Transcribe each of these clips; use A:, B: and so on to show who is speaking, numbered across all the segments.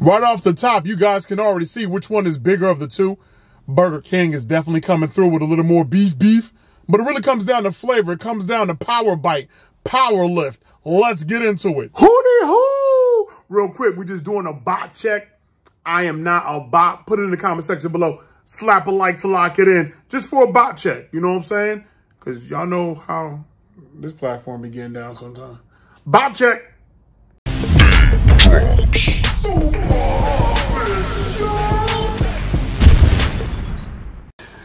A: Right off the top, you guys can already see which one is bigger of the two. Burger King is definitely coming through with a little more beef beef, but it really comes down to flavor. It comes down to power bite, power lift. Let's get into it. Hootie hoo! Real quick, we're just doing a bot check. I am not a bot. Put it in the comment section below. Slap a like to lock it in just for a bot check. You know what I'm saying? Because y'all know how this platform be getting down sometimes. Bot check.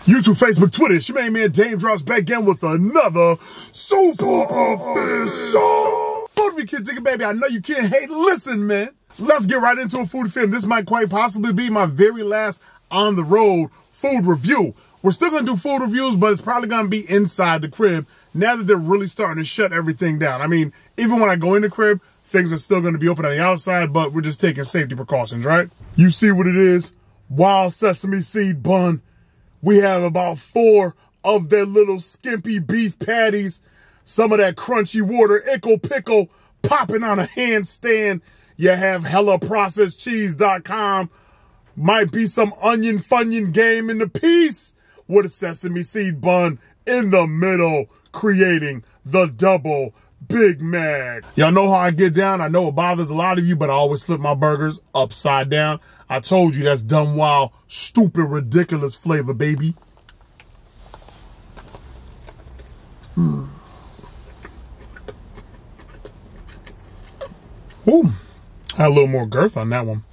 A: YouTube, Facebook, Twitter, it's your main man Daym Drops back again with another Super Official. Foodie kid, dig it, baby. I know you can't hate. Listen, man. Let's get right into a food film. This might quite possibly be my very last on the road food review. We're still gonna do food reviews, but it's probably gonna be inside the crib now that they're really starting to shut everything down. I mean, even when I go in the crib, things are still gonna be open on the outside, but we're just taking safety precautions, right? You see what it is? Wild sesame seed bun we have about four of their little skimpy beef patties, some of that crunchy water, ickle pickle popping on a handstand. You have hellaprocessedcheese.com. Might be some onion funyun game in the piece with a sesame seed bun in the middle, creating the double Big Mac. Y'all know how I get down. I know it bothers a lot of you, but I always flip my burgers upside down. I told you that's dumb, wild, stupid, ridiculous flavor, baby. Hmm. Ooh, had a little more girth on that one.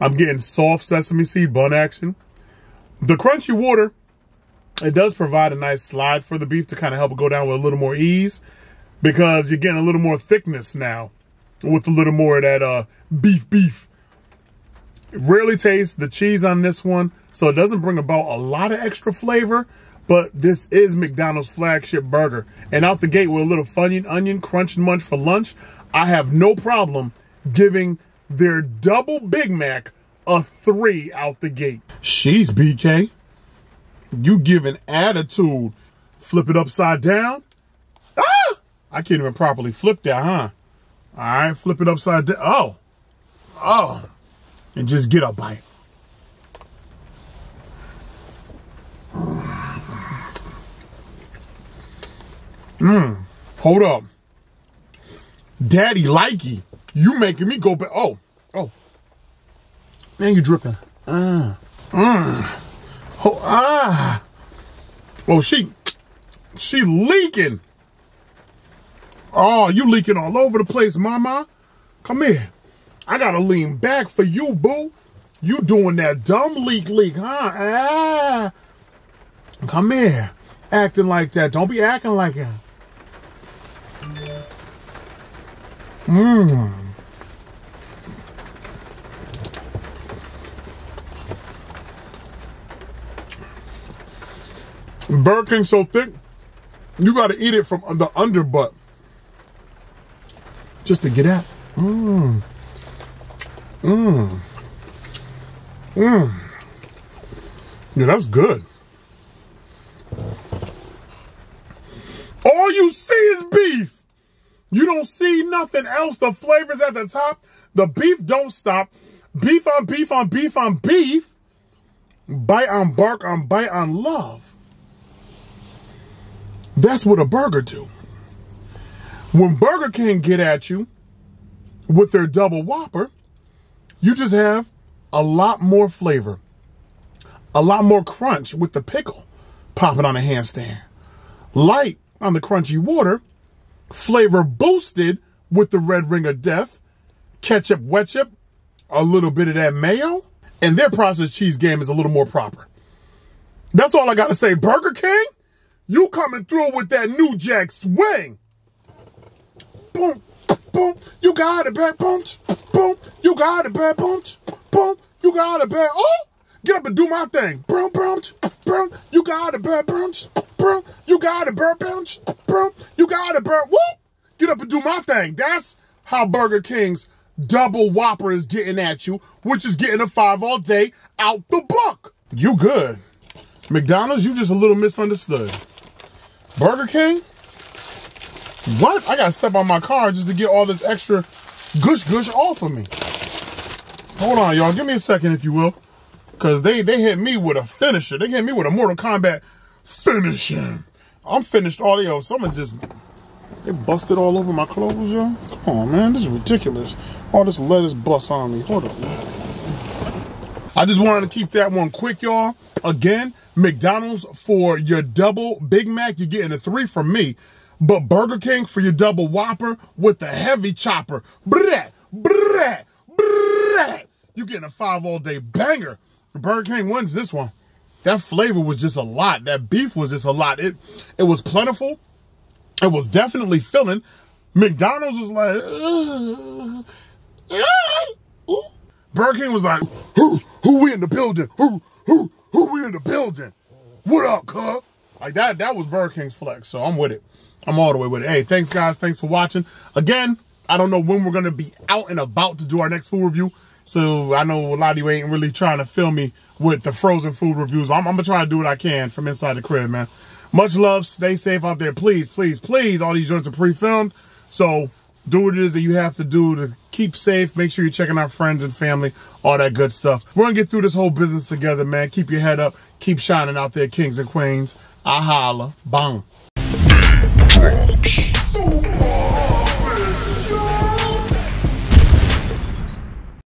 A: I'm getting soft sesame seed bun action. The crunchy water, it does provide a nice slide for the beef to kind of help it go down with a little more ease because you're getting a little more thickness now with a little more of that uh, beef beef. Rarely tastes the cheese on this one, so it doesn't bring about a lot of extra flavor, but this is McDonald's flagship burger. And out the gate with a little Funyun onion crunch and munch for lunch, I have no problem giving their double Big Mac a three out the gate. She's BK. You give an attitude. Flip it upside down. I can't even properly flip that, huh? All right, flip it upside down. Oh, oh, and just get a bite. Mmm, hold up. Daddy likey, you making me go back. Oh, oh. Man, you dripping. Ah, mmm. Oh, ah. Oh, she, she leaking. Oh, you leaking all over the place, mama. Come here. I gotta lean back for you, boo. You doing that dumb leak leak, huh? Ah. Come here. Acting like that. Don't be acting like that. Mmm. Burger so thick, you gotta eat it from the underbutt just to get at. Mmm. Mmm. Mmm. Yeah, that's good. All you see is beef. You don't see nothing else. The flavors at the top. The beef don't stop. Beef on beef on beef on beef. Bite on bark on bite on love. That's what a burger do. When Burger King get at you with their double whopper, you just have a lot more flavor, a lot more crunch with the pickle popping on a handstand. Light on the crunchy water, flavor boosted with the red ring of death, ketchup, ketchup, a little bit of that mayo, and their processed cheese game is a little more proper. That's all I got to say. Burger King, you coming through with that New Jack swing boom, boom, you got it, bad boom, boom, you got it, bad boom, boom, you got it, bad. Oh, get up and do my thing, boom, boom, boom, you got it, bad boom, boom, you got it, bad boom, boom, you got it, bad. Whoop, get up and do my thing. That's how Burger King's double whopper is getting at you, which is getting a five all day out the book. You good. McDonald's, you just a little misunderstood. Burger King, what? I gotta step on my car just to get all this extra gush gush off of me. Hold on, y'all. Give me a second, if you will. Because they, they hit me with a finisher. They hit me with a Mortal Kombat finisher. I'm finished audio. Someone just, they busted all over my clothes, y'all. Come on, man. This is ridiculous. All this lettuce bust on me. Hold on, man. I just wanted to keep that one quick, y'all. Again, McDonald's for your double Big Mac, you're getting a three from me. But Burger King for your double Whopper with the heavy chopper. Brrrr, brrrr. You're getting a five all day banger. Burger King wins this one. That flavor was just a lot. That beef was just a lot. It it was plentiful. It was definitely filling. McDonald's was like, Burger King was like, who, who we in the building? Who, who, who we in the building? What up, cuz? Like that, that was Burger King's flex. So I'm with it. I'm all the way with it. Hey, thanks guys. Thanks for watching. Again, I don't know when we're to be out and about to do our next food review. So I know a lot of you ain't really trying to fill me with the frozen food reviews. I'm, I'm going to try to do what I can from inside the crib, man. Much love. Stay safe out there. Please, please, please. All these joints are pre-filmed. So do what it is that you have to do to keep safe. Make sure you're checking out friends and family, all that good stuff. We're going to get through this whole business together, man. Keep your head up. Keep shining out there, kings and queens. I holla. Super